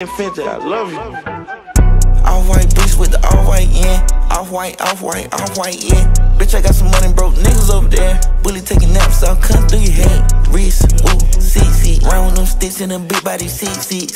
Fenty, I love you. Off white bitch with the off white, yeah. Off white, off white, off white, yeah. Bitch, I got some money, broke niggas over there. Bully taking naps, I'll cut through your head. Wrist, ooh, CC. Round them sticks in a big body CC.